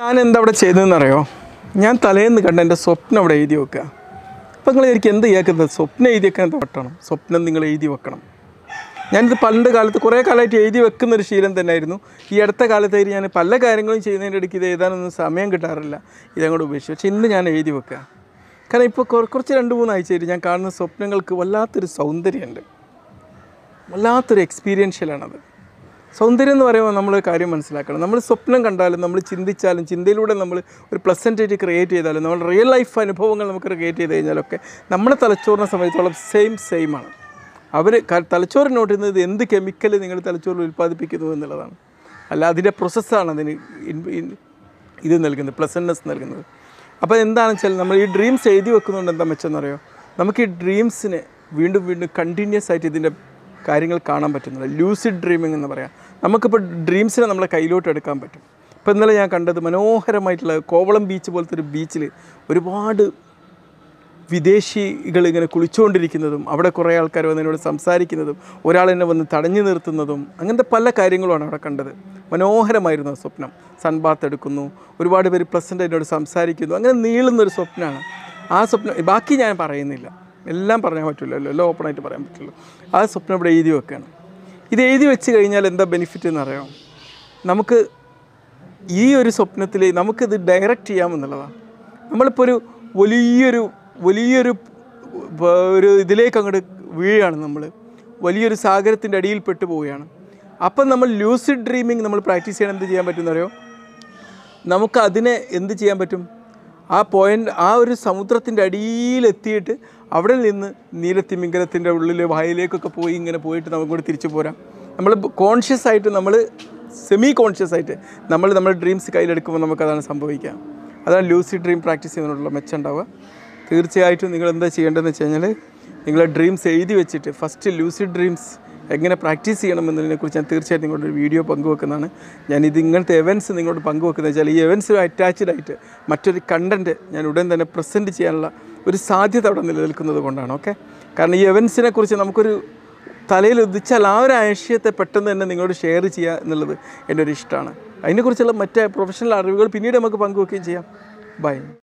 ഞാൻ എന്താ അവിടെ ചെയ്തതെന്നറിയോ? ഞാൻ തലേന്ന് കണ്ട എന്റെ സ്വപ്നം അവിടെ എഴുതി വെക്കുക. അപ്പം നിങ്ങൾ എനിക്ക് എന്ത് കേൾക്കുന്നത് സ്വപ്നം എഴുതി വെക്കാൻ വെട്ടണം സ്വപ്നം നിങ്ങൾ എഴുതി വെക്കണം. ഞാനിത് പണ്ട് കാലത്ത് കുറേ കാലമായിട്ട് എഴുതി വെക്കുന്ന ഒരു ശീലം തന്നെയായിരുന്നു. ഈ അടുത്ത കാലത്തായിട്ട് ഞാൻ പല കാര്യങ്ങളും ചെയ്യുന്നതിന്റെ ഇടയ്ക്ക് ഇത് എഴുതാനൊന്നും സമയം കിട്ടാറില്ല. ഇതങ്ങോട്ട് ഉപേക്ഷിച്ചു. പക്ഷേ ഇന്ന് ഞാൻ എഴുതി വെക്കുക. കാരണം ഇപ്പോൾ കുറ- കുറച്ച് രണ്ട് മൂന്ന് ആഴ്ചയായിട്ട് ഞാൻ കാണുന്ന സ്വപ്നങ്ങൾക്ക് വല്ലാത്തൊരു സൗന്ദര്യമുണ്ട്. വല്ലാത്തൊരു എക്സ്പീരിയൻഷ്യലാണത് സൗന്ദര്യം എന്ന് പറയുമ്പോൾ നമ്മൾ കാര്യം മനസ്സിലാക്കണം. നമ്മൾ സ്വപ്നം കണ്ടാലും നമ്മൾ ചിന്തിച്ചാലും ചിന്തയിലൂടെ നമ്മൾ ഒരു പ്ലസന്റേറ്റ് ക്രിയേറ്റ് ചെയ്താലും നമ്മൾ റിയൽ ലൈഫ് അനുഭവങ്ങൾ നമുക്ക് ക്രിയേറ്റ് ചെയ്ത് കഴിഞ്ഞാലൊക്കെ നമ്മുടെ തലച്ചോറിനെ സംബന്ധിച്ചോളം സെയിം സെയിം ആണ്. അവർ തലച്ചോറ് നോട്ട് എന്ത് കെമിക്കൽ നിങ്ങൾ തലച്ചോറിൽ ഉൽപ്പാദിപ്പിക്കുന്നു എന്നുള്ളതാണ്. അല്ല അതിന്റെ പ്രോസസ്സാണ് അതിന് ഇത് നൽകുന്നത് പ്ലസൻനെസ് നൽകുന്നത്. അപ്പോൾ എന്താണെന്ന് വെച്ചാൽ നമ്മൾ ഈ ഡ്രീംസ് എഴുതി വെക്കുന്നതുകൊണ്ട് എന്താ മെച്ചെന്നറിയോ? നമുക്ക് ഈ ഡ്രീംസിനെ വീണ്ടും വീണ്ടും കണ്ടിന്യൂസ് ആയിട്ട് ഇതിന്റെ കാര്യങ്ങൾ കാണാൻ പറ്റുന്നത്. ലൂസിഡ് ഡ്രീമിംഗ് എന്ന് പറയാം. നമുക്കിപ്പോൾ ഡ്രീംസിനെ നമ്മളെ കയ്യിലോട്ട് എടുക്കാൻ പറ്റും. ഇപ്പോൾ ഇന്നലെ ഞാൻ കണ്ടത് മനോഹരമായിട്ടുള്ള കോവളം ബീച്ച് പോലത്തെ ഒരു ബീച്ചിൽ ഒരുപാട് വിദേശികൾ ഇങ്ങനെ കുളിച്ചുകൊണ്ടിരിക്കുന്നതും അവിടെ കുറേ ആൾക്കാർ വന്ന് എന്നോട് സംസാരിക്കുന്നതും ഒരാൾ എന്നെ വന്ന് തടഞ്ഞു നിർത്തുന്നതും അങ്ങനത്തെ പല കാര്യങ്ങളുമാണ് അവിടെ കണ്ടത്. മനോഹരമായിരുന്നു ആ സ്വപ്നം. സൺബാത്ത് എടുക്കുന്നു ഒരുപാട് പേര് പ്ലസന്റ് എന്നോട് സംസാരിക്കുന്നു അങ്ങനെ നീളുന്നൊരു സ്വപ്നമാണ് ആ സ്വപ്നം ബാക്കി ഞാൻ പറയുന്നില്ല. എല്ലാം പറയാൻ പറ്റില്ലല്ലോ എല്ലാം ഓപ്പണായിട്ട് പറയാൻ പറ്റുള്ളൂ ആ സ്വപ്നം ഇവിടെ എഴുതി വെക്കുകയാണ് ഇത് എഴുതി വെച്ച് കഴിഞ്ഞാൽ എന്താ ബെനിഫിറ്റ് എന്നറിയാം നമുക്ക് ഈ ഒരു സ്വപ്നത്തിൽ നമുക്കിത് ഡയറക്റ്റ് ചെയ്യാമെന്നുള്ളതാണ് നമ്മളിപ്പോൾ ഒരു വലിയൊരു വലിയൊരു ഒരു ഇതിലേക്ക് അങ്ങോട്ട് വീഴുകയാണ് നമ്മൾ വലിയൊരു സാഗരത്തിന്റെ അടിയിൽ പെട്ടു പോവുകയാണ്. അപ്പം നമ്മൾ ലൂസിഡ് ഡ്രീമിങ് നമ്മൾ പ്രാക്ടീസ് ചെയ്യണം എന്ത് ചെയ്യാൻ പറ്റുമെന്നറിയോ നമുക്ക് അതിനെ എന്ത് ചെയ്യാൻ പറ്റും? ആ പോയിന്റ് ആ ഒരു സമുദ്രത്തിന്റെ അടിയിലെത്തിയിട്ട് അവിടെ നിന്ന് നീലത്തിമിംഗലത്തിന്റെ ഉള്ളിൽ വായിലേക്കൊക്കെ പോയി ഇങ്ങനെ പോയിട്ട് നമുക്ക് കൂടി തിരിച്ചു പോരാം. നമ്മൾ കോൺഷ്യസ് ആയിട്ട് നമ്മൾ സെമി കോൺഷ്യസ് ആയിട്ട് നമ്മൾ നമ്മുടെ ഡ്രീംസ് കയ്യിലെടുക്കുമ്പോൾ നമുക്കതാണ് സംഭവിക്കുക. അതാണ് ലൂസി ഡ്രീം പ്രാക്ടീസ് ചെയ്യുന്നതിനുള്ള മെച്ചം ഉണ്ടാവുക. തീർച്ചയായിട്ടും നിങ്ങൾ എന്താ ചെയ്യേണ്ടതെന്ന് വെച്ച് കഴിഞ്ഞാൽ നിങ്ങളെ ഡ്രീംസ് എഴുതി വെച്ചിട്ട് ഫസ്റ്റ് ലൂസിഡ് ഡ്രീംസ് എങ്ങനെ പ്രാക്ടീസ് ചെയ്യണമെന്നതിനെക്കുറിച്ച് ഞാൻ തീർച്ചയായിട്ടും നിങ്ങളുടെ ഒരു വീഡിയോ പങ്കുവെക്കുന്നതാണ്. ഞാൻ ഇത് ഇങ്ങനത്തെ എവൻസ് നിങ്ങളോട് പങ്കുവെക്കുന്നത് വെച്ചാൽ ഈ എവൻസിൽ അറ്റാച്ച്ഡ് ആയിട്ട് മറ്റൊരു കണ്ടന്റ് ഞാൻ ഉടൻ തന്നെ പ്രസന്റ് ചെയ്യാനുള്ള ഒരു സാധ്യത അവിടെ നിലനിൽക്കുന്നത് കൊണ്ടാണ് ഓക്കെ കാരണം ഈ എവൻസിനെ കുറിച്ച് നമുക്കൊരു തലയിൽ ഉദിച്ചാൽ ആ ഒരു ആശയത്തെ പെട്ടെന്ന് തന്നെ നിങ്ങളോട് ഷെയർ ചെയ്യുക എന്നുള്ളത് എന്റെ ഒരു ഇഷ്ടമാണ്. അതിനെക്കുറിച്ചുള്ള മറ്റേ പ്രൊഫഷണൽ അറിവുകൾ പിന്നീട് നമുക്ക് പങ്കുവെക്കുകയും ചെയ്യാം. ബൈ